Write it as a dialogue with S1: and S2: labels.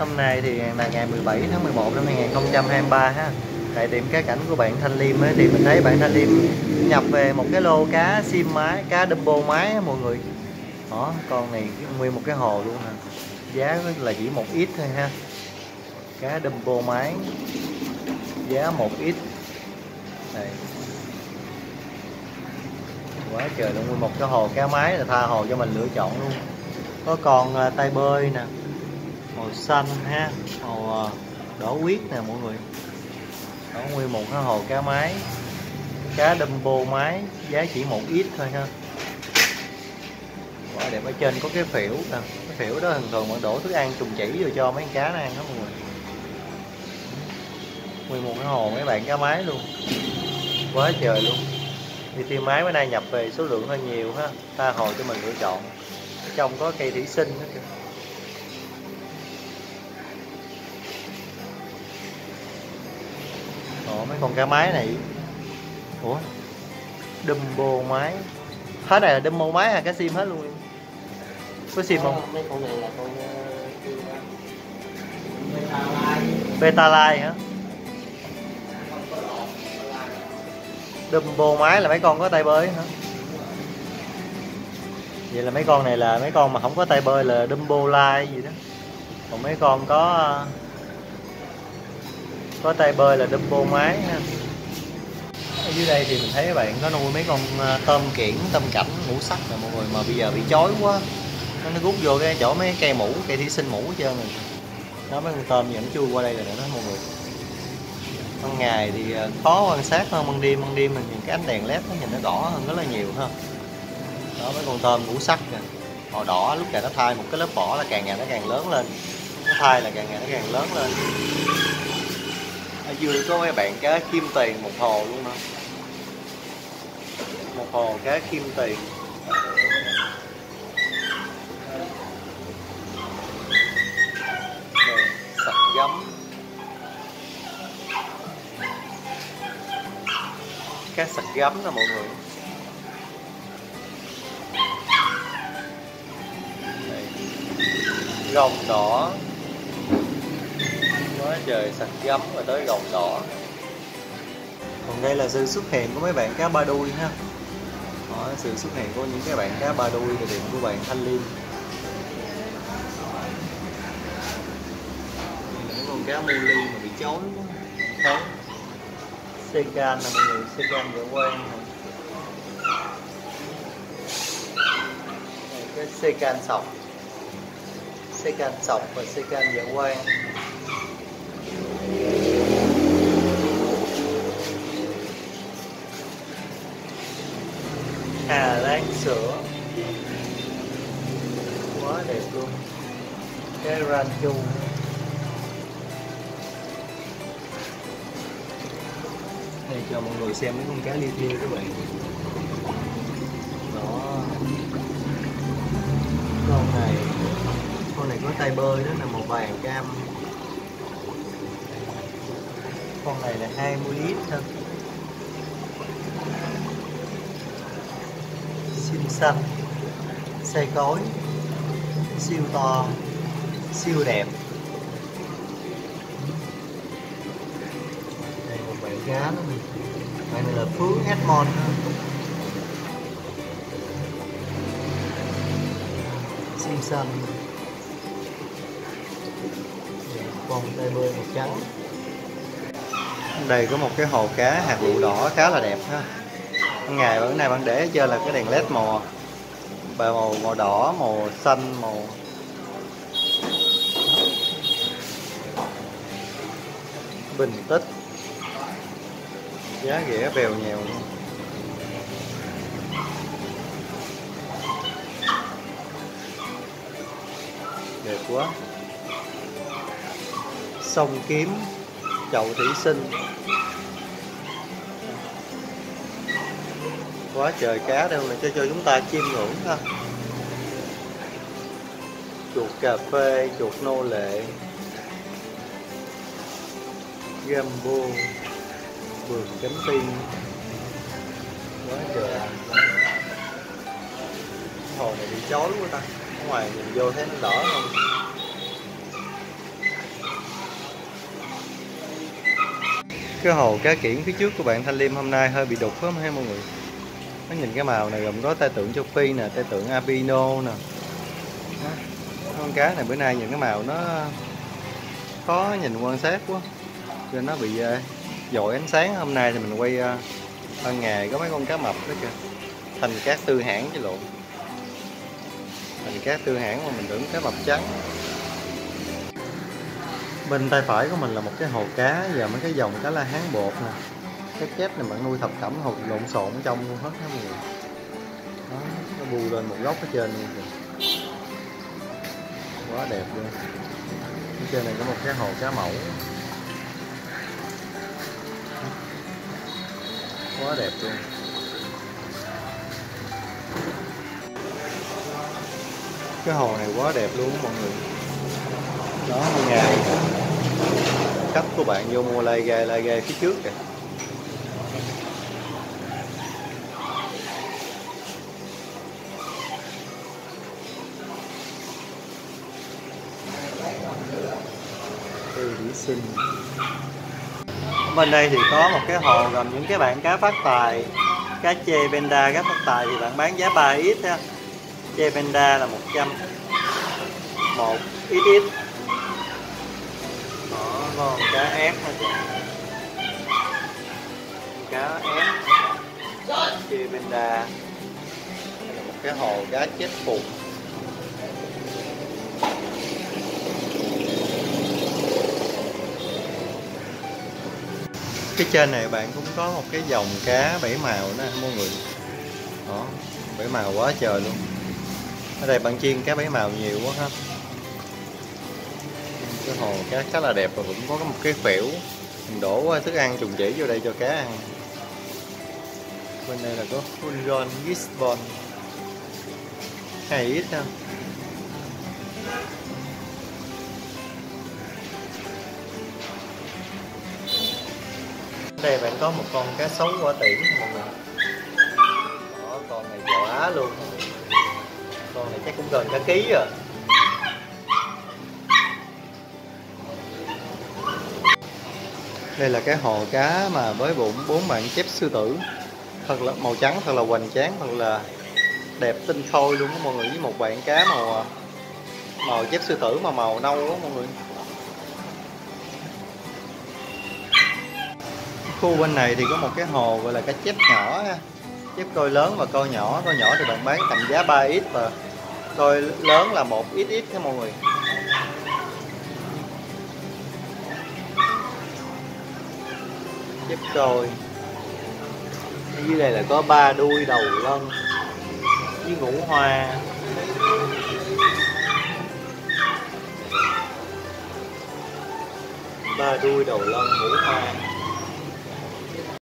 S1: Hôm nay thì là ngày 17 tháng 11 năm 2023 ha. Tại tiệm cá cảnh của bạn Thanh Liêm ấy, thì mình thấy bạn Thanh Liêm nhập về một cái lô cá sim mái, cá Dumbo mái mọi người. Đó, con này nguyên một cái hồ luôn nè. Giá là chỉ một ít thôi ha. Cá Dumbo mái. Giá một ít. Đây. Quá trời luôn nguyên một cái hồ cá mái là tha hồ cho mình lựa chọn luôn. Có con à, tay bơi nè màu xanh ha, màu ờ, đỏ quyết nè mọi người. Đó, nguyên một cái hồ cá máy, cá Dumbo máy, giá chỉ một ít thôi ha. Quá đẹp, ở trên có cái phễu nè cái phễu đó thường thường bạn đổ thức ăn trùng chỉ rồi cho mấy con cá nó ăn đó mọi người. Nguyên một cái hồ mấy bạn cá máy luôn. Quá trời luôn. Thì tiêu máy bữa nay nhập về số lượng hơi nhiều ha, ta hồ cho mình lựa chọn. Trong có cây thủy sinh nữa kìa Mấy con cá mái này Ủa Dumbo mái Hết này là Dumbo mái hay cá sim hết luôn Có sim không?
S2: mấy con này là con
S1: Beta Lai hả? Dumbo mái là mấy con có tay bơi hả? Vậy là mấy con này là mấy con mà không có tay bơi là Dumbo Lai gì đó Còn mấy con có có tay bơi là double mái ha. Ở dưới đây thì mình thấy các bạn có nuôi mấy con ờ, tôm kiển tôm cảnh ngũ sắc rồi mọi người mà bây giờ bị chói quá. Nó, nó rút vô cái chỗ mấy cây mũ cây thủy sinh mũ hết trơn rồi. Đó mấy con tôm vẫn chui qua đây rồi đó mọi người. Ban ngày thì ờ, khó quan sát hơn ban đêm ban đêm mình nhìn cái ánh đèn led nó nhìn nó đỏ hơn rất là nhiều ha. Đó mấy con tôm ngũ sắc nè. Màu đỏ lúc này nó thay một cái lớp vỏ là càng ngày nó càng lớn lên. Nó thay là càng ngày nó càng lớn lên ở dưới có mấy bạn cá kim tiền một hồ luôn đó một hồ cá kim tiền. Đây, sạch gấm cá sạch gấm nè mọi người. Đây. gồng đỏ quá trời sạch gấm và tới gồng đỏ. Còn đây là sự xuất hiện của mấy bạn cá ba đuôi ha. Đó, sự xuất hiện của những cái bạn cá ba đuôi là điểm của bạn thanh liên. Những con cá mu ly mà bị chói quá. Thấy secan nè mọi người secan dễ quen nè. Cái secan sọc. Secan sọc và secan dễ quen Hà Lan sữa quá đẹp luôn. Cái ranchu đây, cho mọi người xem mấy con cá li thiêu các bạn. Đó. Con này con này có tay bơi, đó là màu vàng cam. Con này là 20 lít thôi sim xanh xe cối, siêu to, siêu đẹp. Đây một bạn cá nó bạn này là phướng Edmond siêu xanh. Con tay bơi màu trắng. Đây có một cái hồ cá hạt lựu đỏ khá là đẹp ha ngày bữa nay bạn để chơi là cái đèn led màu màu màu đỏ, màu xanh, màu bình tích. Giá rẻ bèo nhèo luôn. Đẹp quá. Sông kiếm, chậu thủy sinh. quá trời cá đâu mà cho cho chúng ta chiêm ngưỡng ha. Chuột cà phê, chuột nô lệ, gambo vườn chấm tiên quá trời. Hồ này bị chói quá ta? Ngoài nhìn vô thấy nó đỏ không? Cái hồ cá kiển phía trước của bạn Thanh Liêm hôm nay hơi bị đục lắm ha mọi người? Nó nhìn cái màu này gồm có tai tượng châu Phi nè tai tượng albino nè. Đó. con cá này bữa nay nhìn cái màu nó khó nhìn quan sát quá cho nó bị uh, dội ánh sáng. Hôm nay thì mình quay uh, ban ngày có mấy con cá mập đó kìa. Thành cát tư hãng chứ lộn. Thành cát tư hãng mà mình tưởng cá mập trắng. Bên tay phải của mình là một cái hồ cá và mấy cái dòng cá la hán bột nè cái chép này bạn nuôi thập cẩm hột lộn xộn trong luôn hết hết người đó, nó bù lên một góc ở trên luôn kìa. Quá đẹp luôn. Ở trên này có một cái hồ cá mẫu. Quá đẹp luôn. Cái hồ này quá đẹp luôn mọi người. Đó ngày khách của bạn vô mua lai gai lai gai phía trước kìa. Cây thủy sinh. Bên đây thì có một cái hồ gồm những cái bạn cá phát tài, cá chê benda cá phát tài thì bạn bán giá 3 ít ha. Chê benda là 100 một ít ít. Đó con cá ép hết cá ép. Chê benda đây là một cái hồ cá chết phục cái trên này bạn cũng có một cái dòng cá bảy màu đó, mọi người. Đó, bảy màu quá trời luôn. Ở đây bạn chiên cá bảy màu nhiều quá ha. Cái hồ cá khá là đẹp và cũng có một cái phễu. Mình đổ thức ăn trùng chỉ vô đây cho cá ăn. Bên đây là có Fulgon Gisbon hay ít không đây, bạn có một con cá sấu quả tiễn mọi người đó, con này giàu á luôn. Con này chắc cũng gần cả ký rồi. Đây là cái hồ cá mà với bụng bốn bạn chép sư tử. Thật là màu trắng, thật là hoành tráng, thật là đẹp tinh khôi luôn đó mọi người. Với một bạn cá màu màu chép sư tử mà màu nâu đó mọi người. Khu bên này thì có một cái hồ gọi là cá chép nhỏ chép coi lớn và coi nhỏ coi nhỏ thì bạn bán tầm giá 3 ít và coi lớn là một ít ít nha mọi người. Chép coi. Ở dưới đây là có ba đuôi đầu lân với ngũ hoa. Ba đuôi đầu lân ngũ hoa.